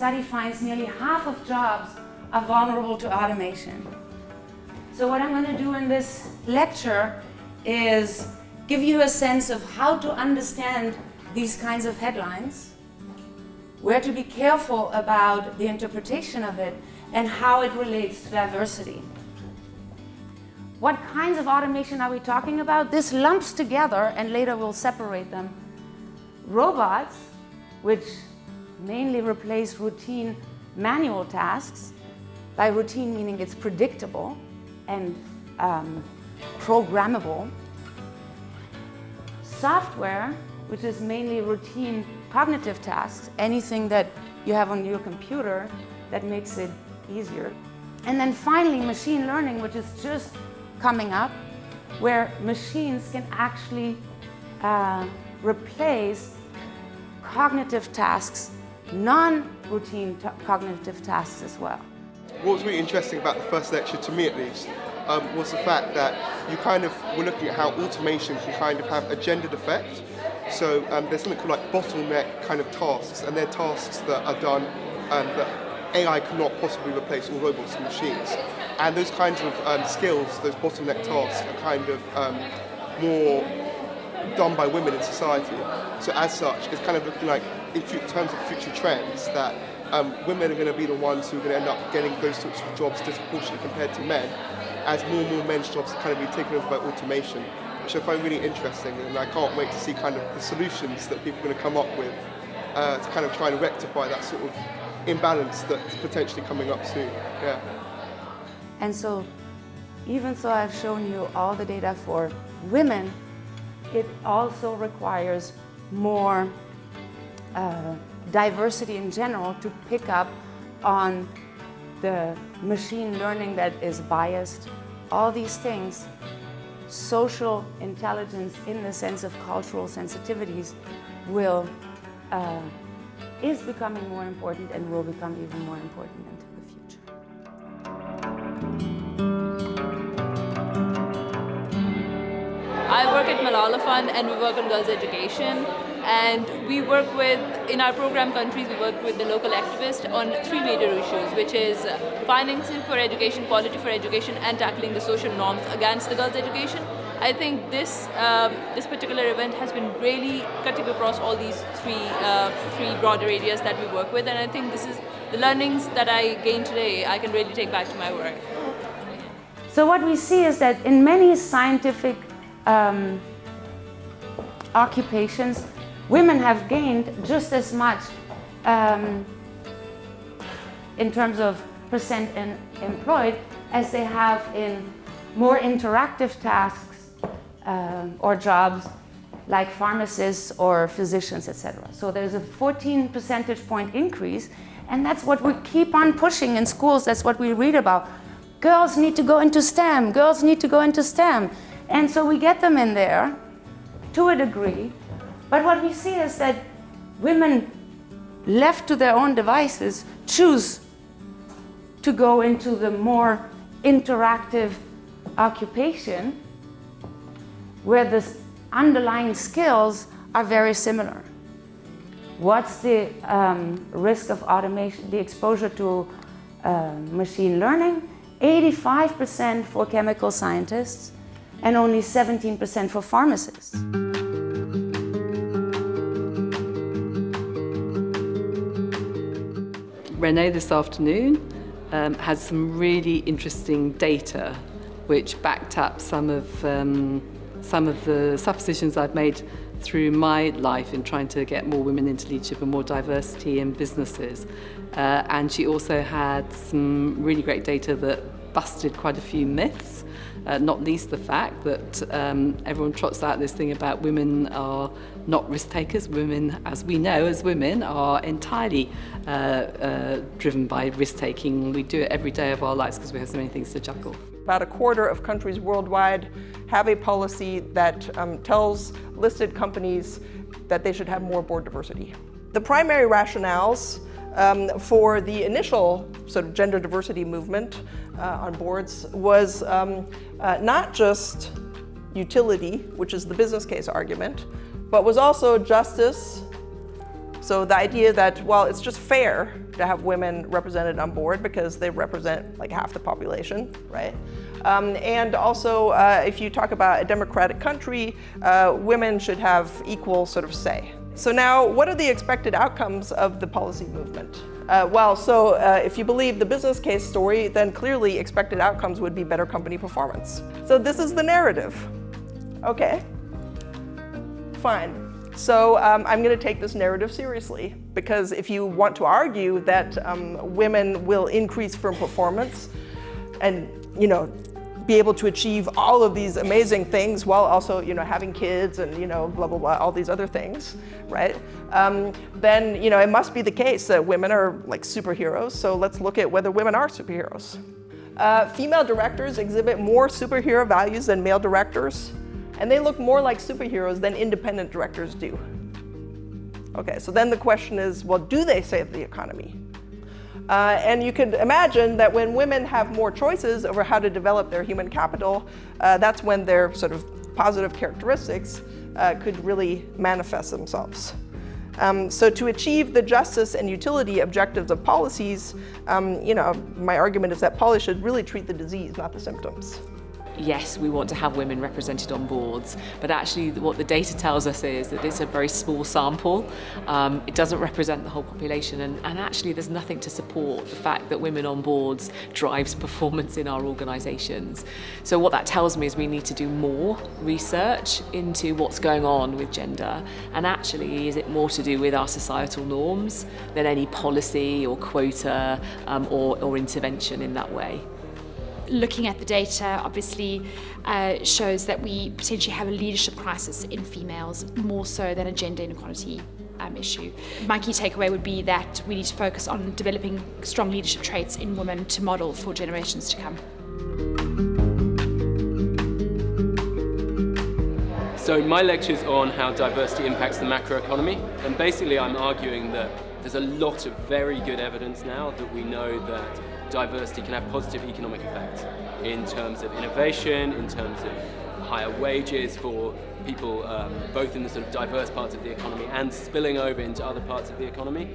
study finds nearly half of jobs are vulnerable to automation. So what I'm going to do in this lecture is give you a sense of how to understand these kinds of headlines, where to be careful about the interpretation of it, and how it relates to diversity. What kinds of automation are we talking about? This lumps together, and later we'll separate them. Robots, which mainly replace routine manual tasks, by routine meaning it's predictable and um, programmable. Software, which is mainly routine cognitive tasks, anything that you have on your computer that makes it easier. And then finally, machine learning, which is just coming up, where machines can actually uh, replace cognitive tasks, non-routine cognitive tasks as well. What was really interesting about the first lecture, to me at least, um, was the fact that you kind of were looking at how automation can kind of have a gendered effect. So um, there's something called like bottleneck kind of tasks, and they're tasks that are done um, that AI cannot possibly replace all robots and machines. And those kinds of um, skills, those bottleneck tasks, are kind of um, more done by women in society. So as such, it's kind of looking like, in terms of future trends, that um, women are going to be the ones who are going to end up getting those sorts of jobs disproportionately compared to men, as more and more men's jobs kind of be taken over by automation, which I find really interesting, and I can't wait to see kind of the solutions that people are going to come up with uh, to kind of try and rectify that sort of imbalance that's potentially coming up soon. Yeah. And so, even though I've shown you all the data for women, it also requires more uh, diversity in general to pick up on the machine learning that is biased, all these things, social intelligence in the sense of cultural sensitivities will, uh, is becoming more important and will become even more important into the future. I work at Malala Fund and we work on girls' education. And we work with, in our program countries, we work with the local activists on three major issues, which is financing for education, quality for education, and tackling the social norms against the girls' education. I think this um, this particular event has been really cutting across all these three uh, three broader areas that we work with, and I think this is the learnings that I gained today. I can really take back to my work. So what we see is that in many scientific um, occupations, women have gained just as much um, in terms of percent in employed as they have in more interactive tasks um, or jobs like pharmacists or physicians, etc. So there's a 14 percentage point increase, and that's what we keep on pushing in schools. That's what we read about. Girls need to go into STEM, girls need to go into STEM. And so we get them in there to a degree, but what we see is that women left to their own devices choose to go into the more interactive occupation where the underlying skills are very similar. What's the um, risk of automation, the exposure to uh, machine learning? 85% for chemical scientists and only 17% for pharmacists. Renee this afternoon um, had some really interesting data which backed up some of, um, some of the suppositions I've made through my life in trying to get more women into leadership and more diversity in businesses. Uh, and she also had some really great data that busted quite a few myths uh, not least the fact that um, everyone trots out this thing about women are not risk takers. Women, as we know as women, are entirely uh, uh, driven by risk taking. We do it every day of our lives because we have so many things to juggle. About a quarter of countries worldwide have a policy that um, tells listed companies that they should have more board diversity. The primary rationales um, for the initial sort of gender diversity movement uh, on boards was um, uh, not just utility, which is the business case argument, but was also justice. So the idea that, well, it's just fair to have women represented on board because they represent like half the population, right? Um, and also, uh, if you talk about a democratic country, uh, women should have equal sort of say. So now, what are the expected outcomes of the policy movement? Uh, well, so uh, if you believe the business case story, then clearly expected outcomes would be better company performance. So this is the narrative. Okay, fine. So um, I'm going to take this narrative seriously because if you want to argue that um, women will increase firm performance and you know be able to achieve all of these amazing things while also you know having kids and you know blah blah blah all these other things, right? Um, then you know it must be the case that women are like superheroes. So let's look at whether women are superheroes. Uh, female directors exhibit more superhero values than male directors and they look more like superheroes than independent directors do. Okay, so then the question is, well, do they save the economy? Uh, and you could imagine that when women have more choices over how to develop their human capital, uh, that's when their sort of positive characteristics uh, could really manifest themselves. Um, so to achieve the justice and utility objectives of policies, um, you know, my argument is that policy should really treat the disease, not the symptoms yes, we want to have women represented on boards, but actually what the data tells us is that it's a very small sample. Um, it doesn't represent the whole population, and, and actually there's nothing to support the fact that women on boards drives performance in our organisations. So what that tells me is we need to do more research into what's going on with gender, and actually is it more to do with our societal norms than any policy or quota um, or, or intervention in that way looking at the data obviously uh, shows that we potentially have a leadership crisis in females more so than a gender inequality um, issue. My key takeaway would be that we need to focus on developing strong leadership traits in women to model for generations to come. So my lecture is on how diversity impacts the macroeconomy and basically I'm arguing that there's a lot of very good evidence now that we know that diversity can have positive economic effects in terms of innovation, in terms of higher wages for people um, both in the sort of diverse parts of the economy and spilling over into other parts of the economy.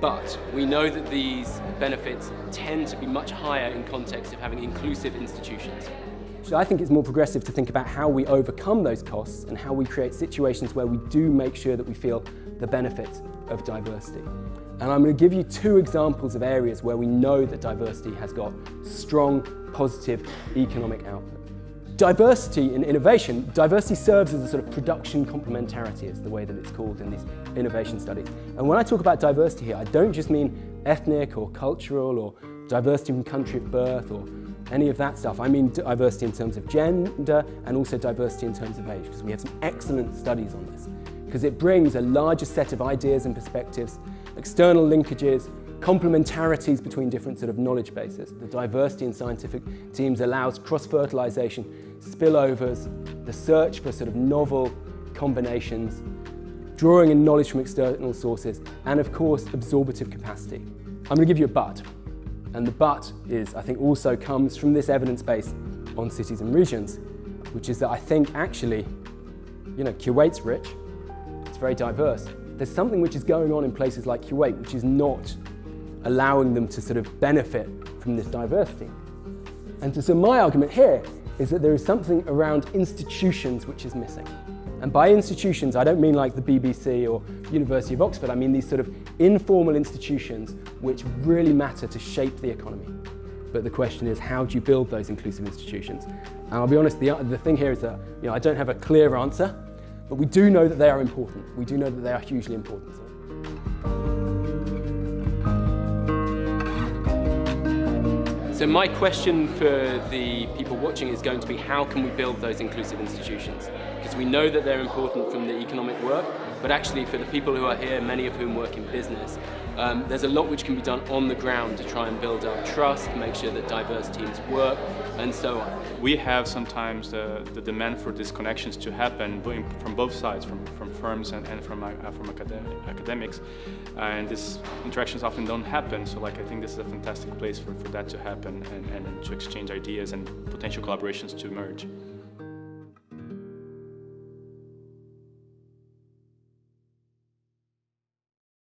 But we know that these benefits tend to be much higher in context of having inclusive institutions. So I think it's more progressive to think about how we overcome those costs and how we create situations where we do make sure that we feel the benefits of diversity. And I'm going to give you two examples of areas where we know that diversity has got strong, positive economic output. Diversity in innovation, diversity serves as a sort of production complementarity, is the way that it's called in these innovation studies. And when I talk about diversity here, I don't just mean ethnic or cultural or diversity from country of birth or any of that stuff. I mean diversity in terms of gender and also diversity in terms of age, because we have some excellent studies on this. Because it brings a larger set of ideas and perspectives external linkages, complementarities between different sort of knowledge bases. The diversity in scientific teams allows cross-fertilization, spillovers, the search for sort of novel combinations, drawing in knowledge from external sources, and of course, absorbative capacity. I'm going to give you a but. And the but is, I think, also comes from this evidence base on cities and regions, which is that I think actually, you know, Kuwait's rich, it's very diverse, there's something which is going on in places like Kuwait which is not allowing them to sort of benefit from this diversity. And so my argument here is that there is something around institutions which is missing. And by institutions, I don't mean like the BBC or University of Oxford, I mean these sort of informal institutions which really matter to shape the economy. But the question is, how do you build those inclusive institutions? And I'll be honest, the, the thing here is that you know, I don't have a clear answer, but we do know that they are important. We do know that they are hugely important. So my question for the people watching is going to be how can we build those inclusive institutions? Because we know that they're important from the economic work, but actually for the people who are here, many of whom work in business, um, there's a lot which can be done on the ground to try and build up trust, make sure that diverse teams work, and so on. We have sometimes the, the demand for these connections to happen from both sides, from, from firms and, and from, uh, from academics, and these interactions often don't happen, so like I think this is a fantastic place for, for that to happen and, and to exchange ideas and potential collaborations to emerge.